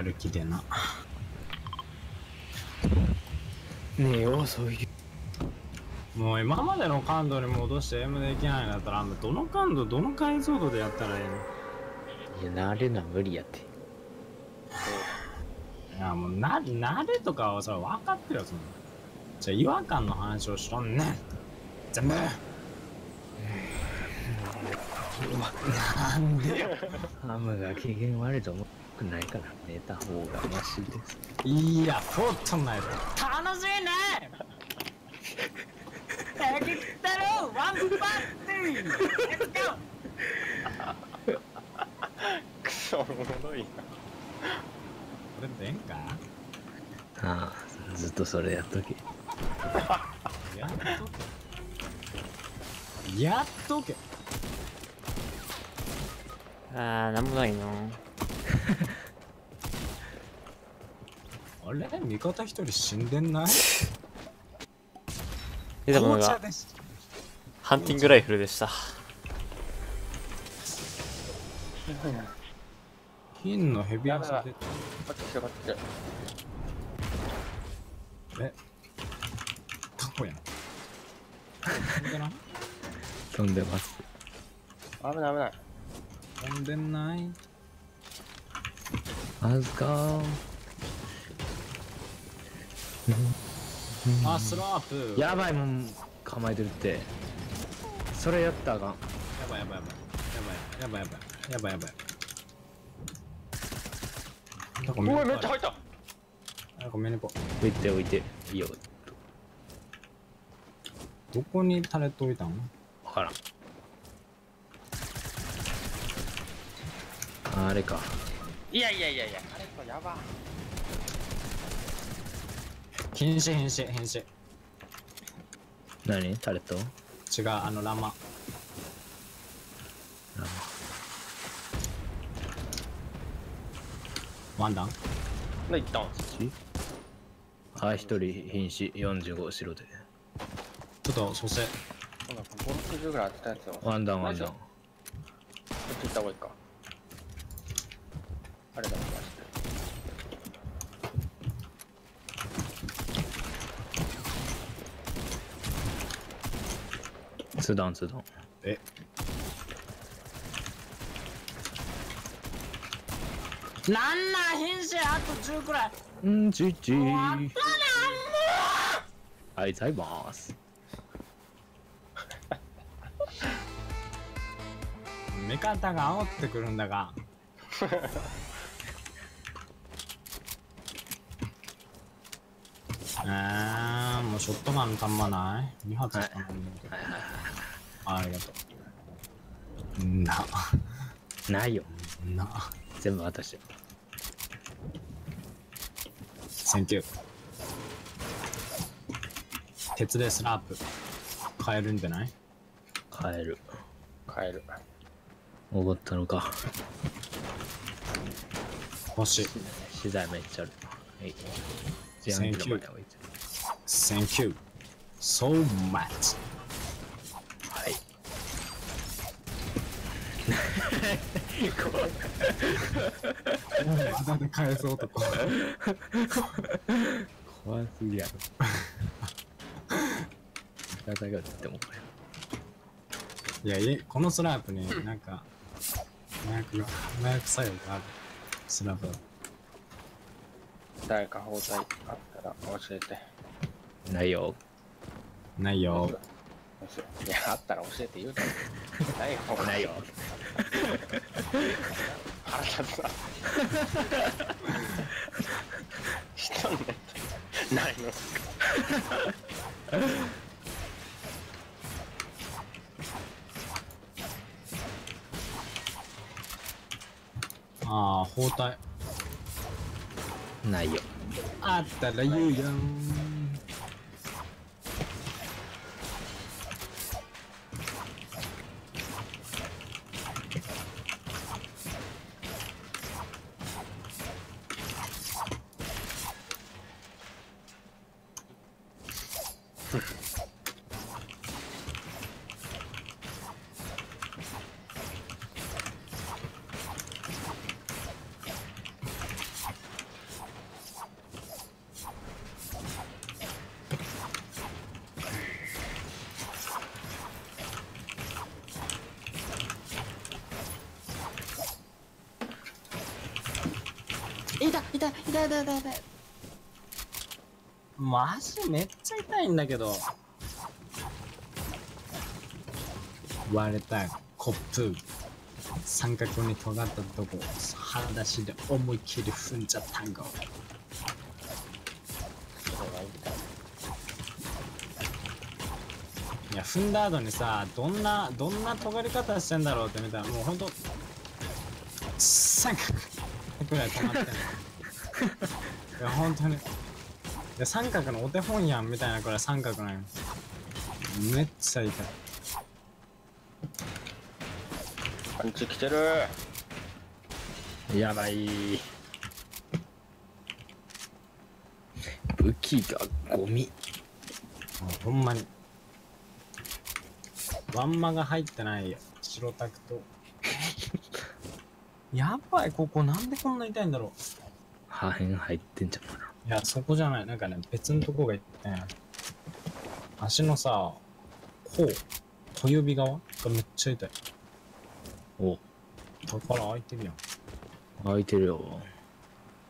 やる気でな。ねえよそういうもう今までの感度に戻して M できないんだったら、どの感度、どの解像度でやったらいいの？いや慣れな無理やっていやもうな、慣れとかはさ、分かってるよ、そんな。じゃあ違和感の話をしとんねん。全部。なんでよ。ハムが機嫌悪いと思くないから寝た。方がマシですいや、フォートナイト。楽しいねエキテロワンパーティーレッツゴークソおもろいなこれでんかああずっとそれやっとけやっとけ。やっとけ。あー、なんもないな。あれ？味方一人死んでんない？出たものがハンティングライフルでした。金のヘビ飛ん。でない？飛んでます。危ない危ない。飛んでない？あずかあスラープ。やばいもん構えてるって。それやったらあかん。やばいやばいやばい。やばいやばいやばい。やばいやばい。おい。めっちゃ入った。あごめんねぽ置いて置いて。いいよ。どこにタレット置いたの？わからん。あれか。いやいやいやいやあれこれやば。瀕死瀕死瀕死違う何？タレット？あのラマ。ワンダン？で一旦あ一人瀕死45後ろで。ちょっと蘇生。ほな560ぐらい当てたやつを。ワンダンワンダン。こっち行った方がいいか。あれだマジツーダウンツーダえ？なんなん瀕死あと10くらい。うんちち終わったねあいざいます。味方が煽ってくるんだが。えー、もうショットガンたまない？2発しかないんだけど、あありがとう。な。ないよ。な。全部私よセンキュー鉄でスラープ。変えるんじゃない？帰る。帰る。おごったのか。欲しい。資材めっちゃある。はい。自販機の前に置いて Thank you so much はいまだで返そうとか。怖すぎやろ。味方がってってもこれいやいやこのスラープになんか麻薬が麻薬作用がある。スラープだ。誰か包帯あったら教えて。ないよ。ないよ。いやあったら教えて言うとない方がないよ 腹立つな人ねないのああ包帯。ないよ。あったら言うやん痛いたいたいたい痛い痛い。マジめっちゃ痛いんだけど。割れたコップ。三角に尖ったとこ。裸足で思いっきり踏んじゃったんごそれが痛いいや踏んだ後にさどんなどんな尖り方してんだろうって見たらもうほんと三角くらい止まってんの。いや本当に。いや三角のお手本やんみたいなくらい三角なんよ。めっちゃ痛いパンチ来てる。やばい。武器がゴミ。ほんまに。ワンマが入ってない白タクト。やばいここなんでこんな痛いんだろ破片入ってんじゃんかなういやそこじゃない。なんかね別のとこが痛いな足のさ甲小指側がめっちゃ痛い。お。宝開いてるやん。開いてるよ。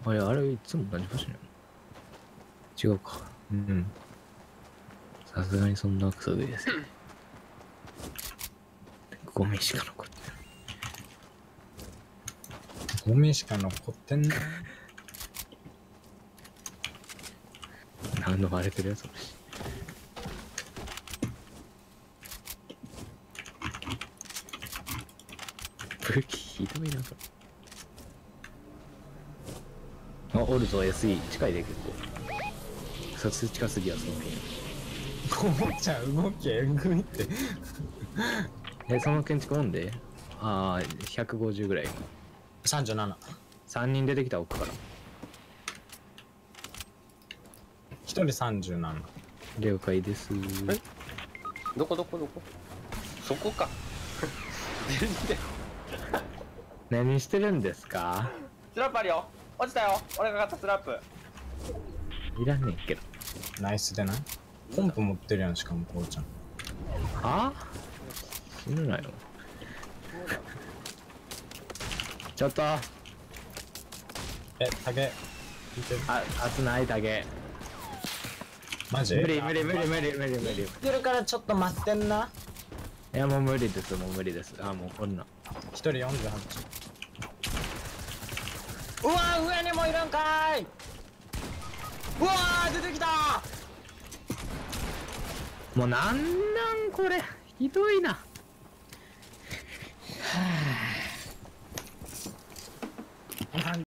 あれあれいつも何かしら違うか。うん。さすがにそんなクソです。ねゴミしか残ってゴミしか残ってんなない何の割れてるやつ。武器ひどいなそれ。あおるぞ SE 近いで結構。さす近すぎやそのピンこもちゃん動きえぐいって。えその建築オンで？ああ150ぐらい。37 3人出てきた奥から1人37了解です。え？どこどこどこ？そこか。全 然何してるんですか？スラップあるよ。落ちたよ。俺が買ったスラップ。いらんねんけど。ナイスでない？ポンプ持ってるやんしかもこうちゃん。は死ぬなよ。ちょっと。あえ竹見て。る熱ないだけマジ？無理無理無理無理無理無理。いってるからちょっと待ってんな。やもう無理ですもう無理です。あもうこんな1人48うわー上にもいるんかーい。うわー出てきた。もうなんなんこれ。ひどいな。は